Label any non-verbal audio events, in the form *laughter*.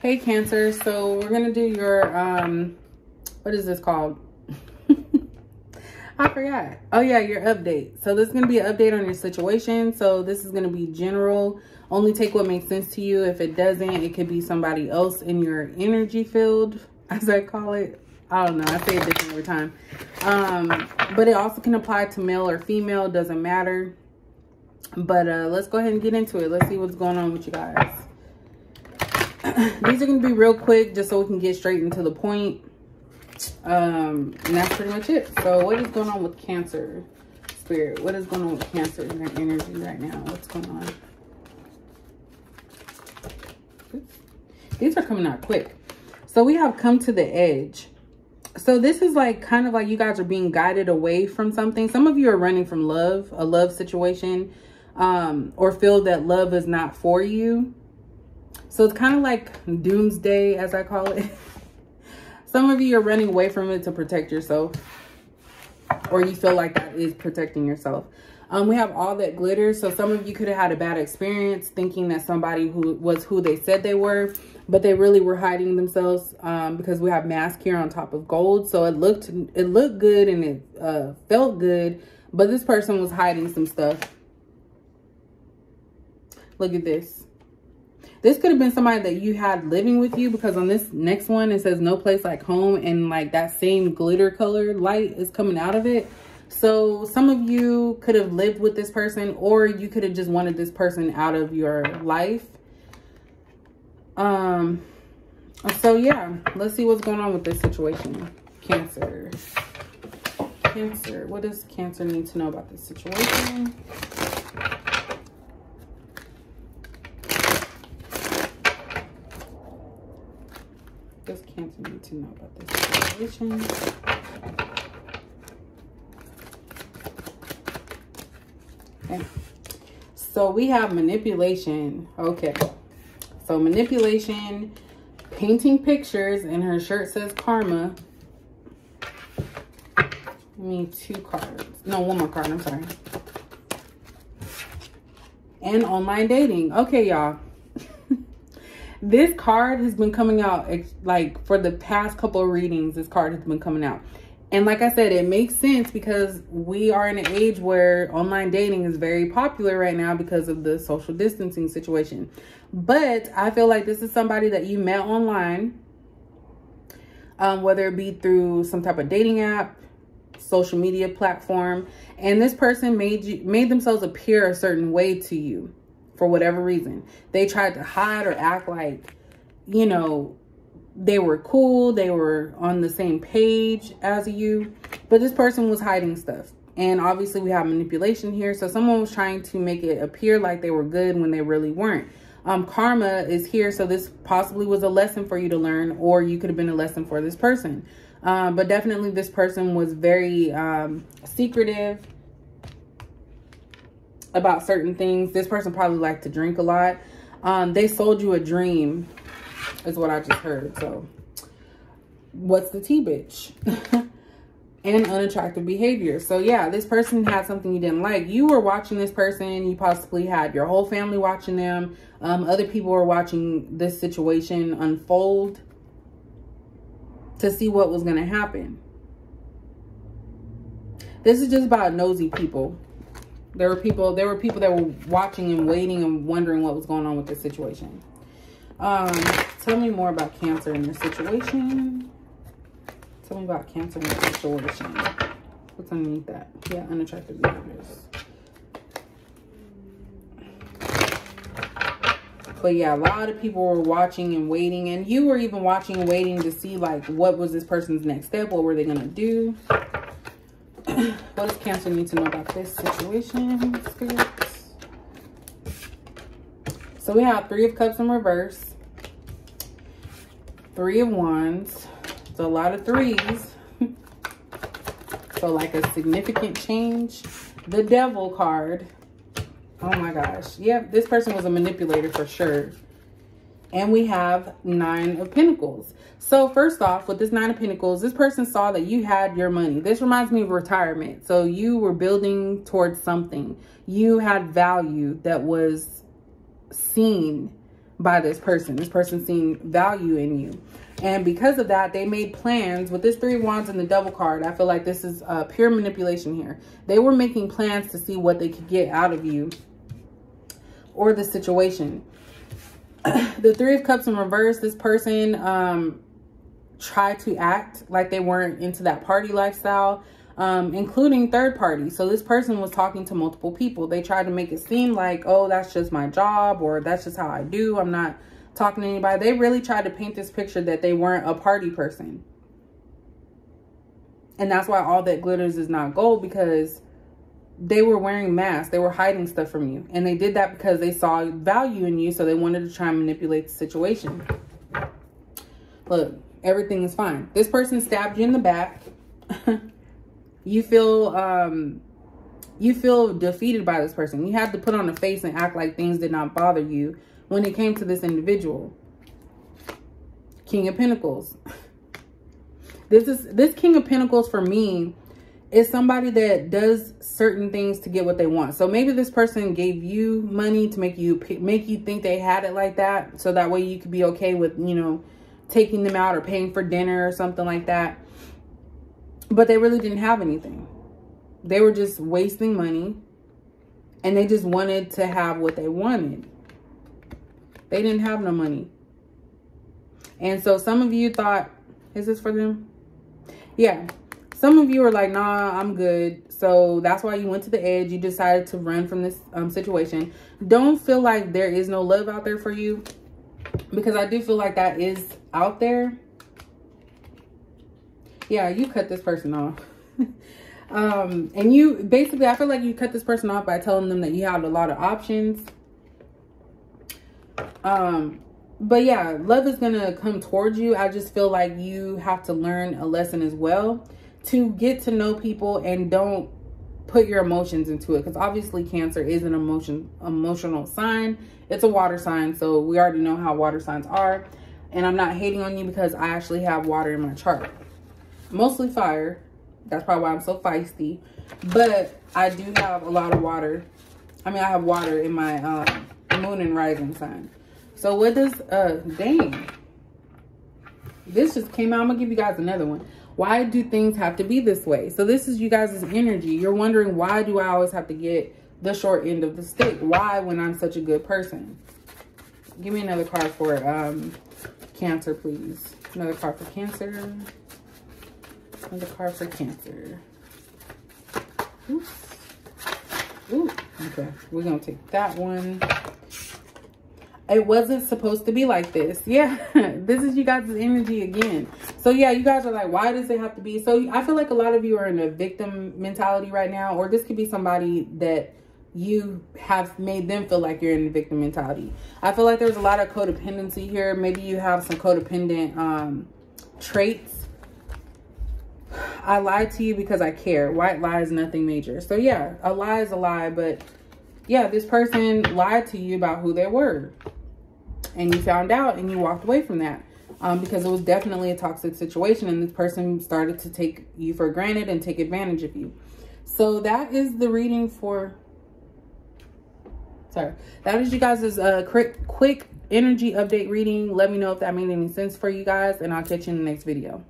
Hey Cancer, so we're gonna do your um what is this called? *laughs* I forgot. Oh yeah, your update. So this is gonna be an update on your situation. So this is gonna be general. Only take what makes sense to you. If it doesn't, it could be somebody else in your energy field, *laughs* as I call it. I don't know. I say it different every time. Um, but it also can apply to male or female. Doesn't matter. But uh, let's go ahead and get into it. Let's see what's going on with you guys. These are going to be real quick just so we can get straight into the point. Um, and that's pretty much it. So what is going on with Cancer Spirit? What is going on with Cancer in their energy right now? What's going on? These are coming out quick. So we have come to the edge. So this is like kind of like you guys are being guided away from something. Some of you are running from love, a love situation, um, or feel that love is not for you. So it's kind of like doomsday, as I call it. *laughs* Some of you are running away from it to protect yourself. Or you feel like that is protecting yourself. Um, we have all that glitter. So some of you could have had a bad experience thinking that somebody who was who they said they were, but they really were hiding themselves um, because we have mask here on top of gold. So it looked it looked good and it uh, felt good, but this person was hiding some stuff. Look at this. This could have been somebody that you had living with you because on this next one, it says no place like home and like that same glitter color light is coming out of it. So some of you could have lived with this person or you could have just wanted this person out of your life. Um, so yeah, let's see what's going on with this situation. Cancer. Cancer. What does Cancer need to know about this situation? Does Cancer need to know about this situation? Okay. So we have manipulation. Okay. So manipulation, painting pictures, and her shirt says karma. I Me two cards. No, one more card. I'm sorry. And online dating. Okay, y'all this card has been coming out like for the past couple of readings this card has been coming out. And like i said it makes sense because we are in an age where online dating is very popular right now because of the social distancing situation. But i feel like this is somebody that you met online um, whether it be through some type of dating app social media platform and this person made you made themselves appear a certain way to you for whatever reason. They tried to hide or act like, you know, they were cool. They were on the same page as you. But this person was hiding stuff. And obviously we have manipulation here. So someone was trying to make it appear like they were good when they really weren't. Um, karma is here. So this possibly was a lesson for you to learn or you could have been a lesson for this person. Um, but definitely this person was very um, secretive about certain things. This person probably liked to drink a lot. Um, they sold you a dream is what I just heard. So what's the T bitch? *laughs* and unattractive behavior. So yeah, this person had something you didn't like. You were watching this person. You possibly had your whole family watching them. Um, other people were watching this situation unfold to see what was going to happen. This is just about nosy people. There were people, there were people that were watching and waiting and wondering what was going on with this situation. Um, tell me more about cancer in this situation. Tell me about cancer in this situation. What's underneath that? Yeah, unattractive behaviors. But yeah, a lot of people were watching and waiting. And you were even watching and waiting to see like what was this person's next step? What were they going to do? What does Cancer need to know about this situation? So we have Three of Cups in reverse. Three of Wands. So a lot of threes. *laughs* so like a significant change. The Devil card. Oh my gosh. Yep, this person was a manipulator for sure. And we have Nine of Pentacles. So first off, with this Nine of Pentacles, this person saw that you had your money. This reminds me of retirement. So you were building towards something. You had value that was seen by this person. This person seen value in you. And because of that, they made plans with this three wands and the Devil card. I feel like this is uh, pure manipulation here. They were making plans to see what they could get out of you or the situation. *coughs* the three of cups in reverse, this person um, tried to act like they weren't into that party lifestyle um, including third parties. So this person was talking to multiple people. They tried to make it seem like, oh, that's just my job or that's just how I do. I'm not talking to anybody. They really tried to paint this picture that they weren't a party person. And that's why all that glitters is not gold because they were wearing masks. They were hiding stuff from you. And they did that because they saw value in you. So they wanted to try and manipulate the situation. Look, everything is fine. This person stabbed you in the back. *laughs* you feel um you feel defeated by this person. You have to put on a face and act like things did not bother you when it came to this individual. King of Pentacles. *laughs* This is this King of Pentacles for me is somebody that does certain things to get what they want. So maybe this person gave you money to make you make you think they had it like that, so that way you could be okay with you know taking them out or paying for dinner or something like that. But they really didn't have anything. They were just wasting money and they just wanted to have what they wanted. They didn't have no money. And so some of you thought, is this for them? Yeah. Some of you are like, nah, I'm good. So that's why you went to the edge. You decided to run from this um, situation. Don't feel like there is no love out there for you. Because I do feel like that is out there yeah, you cut this person off. *laughs* um, and you basically, I feel like you cut this person off by telling them that you have a lot of options. Um, but yeah, love is going to come towards you. I just feel like you have to learn a lesson as well to get to know people and don't put your emotions into it because obviously cancer is an emotion emotional sign it's a water sign so we already know how water signs are and i'm not hating on you because i actually have water in my chart mostly fire. That's probably why I'm so feisty. But I do have a lot of water. I mean, I have water in my um, moon and rising sign. So what does, uh, dang. This just came out. I'm to give you guys another one. Why do things have to be this way? So this is you guys' energy. You're wondering, why do I always have to get the short end of the stick? Why when I'm such a good person? Give me another card for um, Cancer, please. Another card for Cancer. Another card for Cancer. Oops. Ooh, okay. We're going to take that one. It wasn't supposed to be like this. Yeah, *laughs* this is you guys' energy again. So yeah, you guys are like, why does it have to be? So I feel like a lot of you are in a victim mentality right now. Or this could be somebody that you have made them feel like you're in a victim mentality. I feel like there's a lot of codependency here. Maybe you have some codependent um, traits I lied to you because I care. White lie is nothing major. So yeah, a lie is a lie, but yeah, this person lied to you about who they were. And you found out and you walked away from that. Um, because it was definitely a toxic situation and this person started to take you for granted and take advantage of you. So that is the reading for, sorry, that is you guys' uh, quick, quick energy update reading. Let me know if that made any sense for you guys and I'll catch you in the next video.